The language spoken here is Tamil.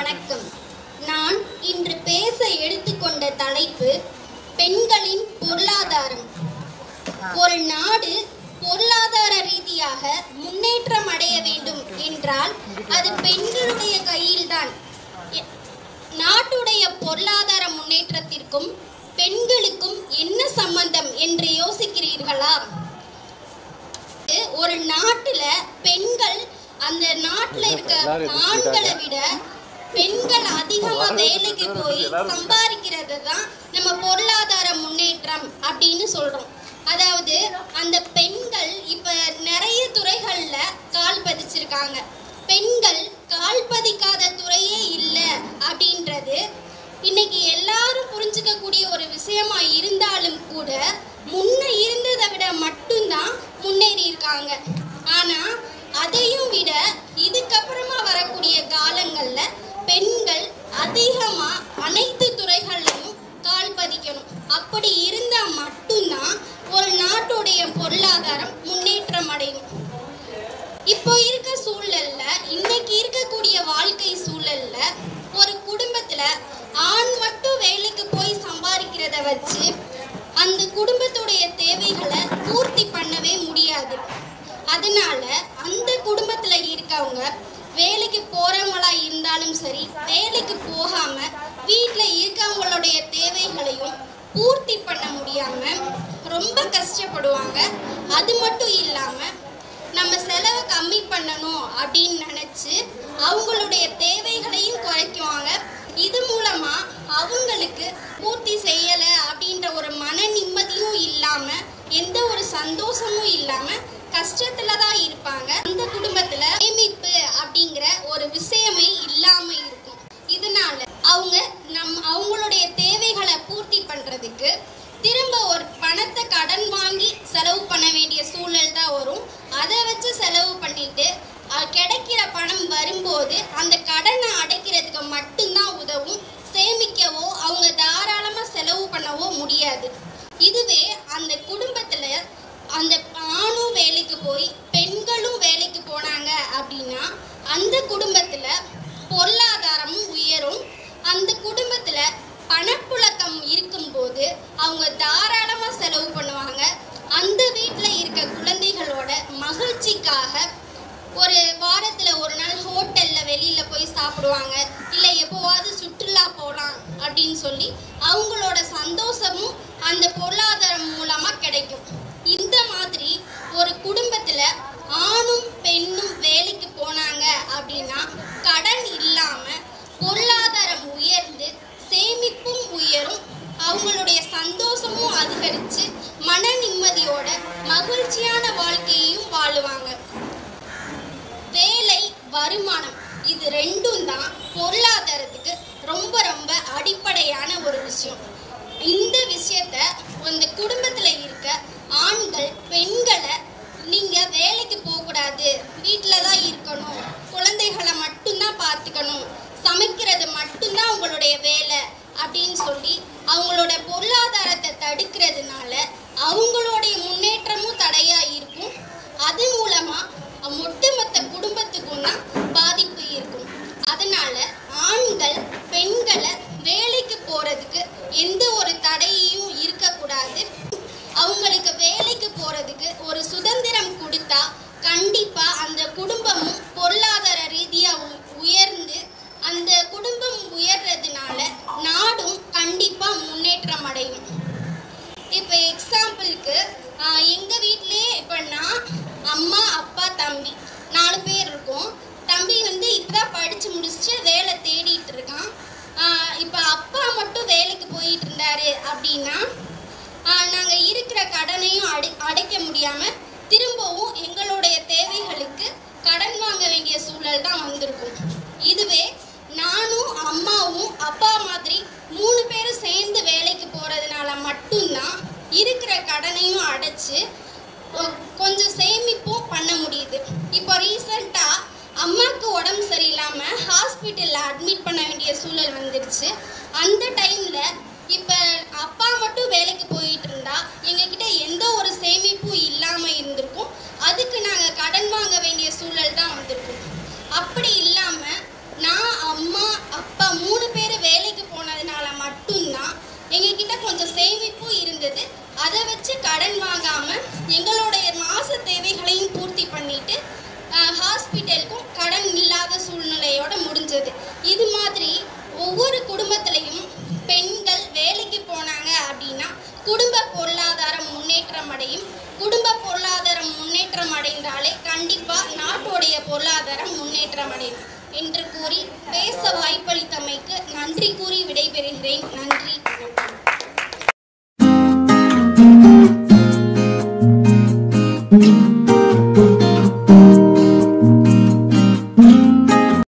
வணக்கம். நான் இன்று பேச எடுத்துக்கொண்ட தலைப்பு பெண்களின் பொருளாதாரம். ஒரு நாடு பொருளாதார ரீதியாக முன்னேற்றம் அடைய வேண்டும் என்றால் அது பெண்களுடைய கையில்தான். நாட்டுடைய பொருளாதார முன்னேற்றத்திற்கும் பெண்களுக்கும் என்ன சம்பந்தம் என்று யோசிக்கிறீர்களா? ஒரு நாட்டுல பெண்கள் அந்த நாட்டுல இருக்க ஆண்களை விட பெண்கள் அதிகமா வேலைக்கு போய் சம்பாதிக்கிறது தான் நம்ம பொருளாதார முன்னேற்றம் அப்படின்னு சொல்றோம். அதாவது அந்த பெண்கள் இப்ப நிறைய துறைகள்ல கால் பதிச்சிருக்காங்க பெண்கள் கால் பதிக்காத துறையே இல்லை அப்படின்றது இன்னைக்கு எல்லாரும் புரிஞ்சுக்கக்கூடிய ஒரு விஷயமா இருந்தாலும் கூட முன்ன இருந்ததை விட மட்டும்தான் முன்னேறி இருக்காங்க ஆனா அதையும் விட இதுக்கப்புறமா வரக்கூடிய காலங்கள்ல பெண்கள் அதிகமா அனைத்து துறைகள்லையும் கால் பதிக்கணும் அப்படி இருந்தா மட்டும்தான் ஒரு நாட்டுடைய பொருளாதாரம் முன்னேற்றம் அடையும் இப்போ இருக்க சூழல்ல இன்னைக்கு இருக்கக்கூடிய வாழ்க்கை சூழல்ல ஒரு குடும்பத்துல ஆண் மட்டும் வேலைக்கு போய் சம்பாதிக்கிறத வச்சு அந்த குடும்பத்துடைய தேவைகளை பூர்த்தி பண்ணவே முடியாது அதனால அந்த குடும்பத்துல இருக்கவங்க வேலைக்கு போறவங்களா இருந்தாலும் சரி வேலைக்கு போகாம வீட்டில் இருக்கவங்களுடைய தேவைகளையும் பூர்த்தி பண்ண முடியாம ரொம்ப கஷ்டப்படுவாங்க. அது மட்டும் இல்லாம நம்ம செலவை கம்மி பண்ணணும் அப்படின்னு நினச்சி அவங்களுடைய தேவைகளையும் குறைக்குவாங்க. இது மூலமா அவங்களுக்கு பூர்த்தி செய்யலை அப்படின்ற ஒரு மன நிம்மதியும் இல்லாம எந்த ஒரு சந்தோஷமும் இல்லாம கஷ்டத்துல தான் இருப்பாங்க. அந்த குடும்பத்துல சேமிப்பு அப்படிங்கிற ஒரு விஷயமே இல்லாம இருக்கும் இதனால அவங்க நம் அவங்களுடைய தேவைகளை பூர்த்தி பண்றதுக்கு திரும்ப ஒரு பணத்தை கடன் வாங்கி செலவு பண்ண வேண்டிய சூழல் தான் வரும் அதை வச்சு செலவு பண்ணிட்டு கிடைக்கிற பணம் வரும்போது அந்த கடனை அடைக்கிறதுக்கு மட்டும்தான் உதவும் சேமிக்கவோ அவங்க தாராளமாக செலவு பண்ணவோ முடியாது. இதுவே அந்த குடும்பத்தில் அந்த ஆணும் வேலைக்கு போய் பெண்களும் வேலைக்கு போனாங்க அப்படின்னா அந்த குடும்பத்தில் பொருளாதாரமும் உயரும் அந்த குடும்பத்தில் பணப்புழக்கம் இருக்கும்போது அவங்க தாராளமாக செலவு பண்ணுவாங்க அந்த வீட்டில் இருக்க குழந்தைகளோட மகிழ்ச்சிக்காக ஒரு வாரத்தில் ஒரு நாள் ஹோட்டலில் வெளியில் போய் சாப்பிடுவாங்க. இல்லை எப்போவாவது சுற்றுலா போகலாம் அப்படின்னு சொல்லி அவங்களோட சந்தோஷமும் அந்த பொருளாதாரம் மூலமாக கிடைக்கும். இந்த மாதிரி ஒரு குடும்பத்தில் ஆணும் பெண்ணும் வேலைக்கு போனாங்க அப்படின்னா கடன் இல்லாமல் பொருளாதாரம் உயர்ந்து சேமிப்பும் உயரும். அவங்களுடைய சந்தோஷமும் அதிகரித்து மன நிம்மதியோட மகிழ்ச்சியான வாழ்க்கையையும் வாழுவாங்க. வேலை வருமானம் இது ரெண்டும் தான் பொருளாதாரத்துக்கு ரொம்ப ரொம்ப அடிப்படையான ஒரு விஷயம். இந்த விஷயத்த அந்த குடும்பத்தில் இருக்க ஆண்கள் பெண்களை நீங்கள் வேலைக்கு போகக்கூடாது. வீட்டில் தான் இருக்கணும். குழந்தைகளை மட்டும்தான் பார்த்துக்கணும். சமைக்கிறது மட்டும்தான் உங்களுடைய வேலை அப்படின்னு சொல்லி அவங்களோட பொருளாதாரத்தை தடுக்கிறதுனால அவங்களுடைய முன்னேற்றமும் தடையாக இருக்கும் அது மூலமாக ஒட்டுமொத்த குடும்பத்துக்கும் தான் பாதிப்பு இருக்கும் அதனால ஆண்கள் பெண்களை வேலைக்கு போறதுக்கு எந்த ஒரு தடையும் இருக்கக்கூடாது அவங்களுக்கு வேலைக்கு போறதுக்கு ஒரு சுதந்திரம் கொடுத்தா கண்டிப்பா அந்த குடும்பமும் பொருளாதார ரீதியாக உ- உயர்ந்து அந்த குடும்பம் உயர்றதுனால நாடும் கண்டிப்பாக முன்னேற்றம் அடையும். இப்போ எக்ஸாம்பிளுக்கு எங்கள் வீட்டிலே இப்போ நான் அம்மா அப்பா தம்பி நாலு பேர் இருக்கோம். தம்பி வந்து இப்போ படித்து முடிச்சுட்டு வேலை தேடிட்டு இருக்கான். இப்போ அப்பா மட்டும் வேலைக்கு போயிட்டு இருந்தாரு அப்படின்னா நாங்கள் இருக்கிற கடனையும் அடை அடைக்க முடியாமல் திரும்பவும் எங்களுடைய தேவைகளுக்கு கடன் வாங்க சூழல் தான் வந்திருக்கும். இதுவே நானும் அம்மாவும் அப்பா மாதிரி மூணு பேரும் சேர்ந்து வேலைக்கு போகிறதுனால மட்டும்தான் இருக்கிற கடனையும் அடைச்சி கொஞ்சம் சேமிப்பும் பண்ண முடியுது. இப்போ ரீசண்டாக அம்மாவுக்கு உடம்பு சரியில்லாமல் ஹாஸ்பிட்டலில் அட்மிட் பண்ண வேண்டிய சூழல் வந்துடுச்சு அந்த டைமில் மட்டும்தான். எங்ககிட்ட கொஞ்சம் சேமிப்பும் இருந்தது. அதை வச்சு கடன் வாங்காமல் எங்களுடைய மாத தேவைகளையும் பூர்த்தி பண்ணிட்டு ஹாஸ்பிட்டலுக்கும் கடன் இல்லாத சூழ்நிலையோட முடிஞ்சது. இது மாதிரி ஒவ்வொரு குடும்பத்திலையும் பெண்கள் வேலைக்கு போனாங்க அப்படின்னா குடும்ப பொருளாதாரம் முன்னேற்றம் அடையும். குடும்ப பொருளாதாரம் முன்னேற்றம் அடைந்தாலே கண்டிப்பாக நாட்டுடைய பொருளாதாரம் முன்னேற்றம் அடையும். என்று கூறி பேச வாய்ப்பளித்தமைக்கு நன்றி கூறி விடைபெறுகிறேன். நன்றி.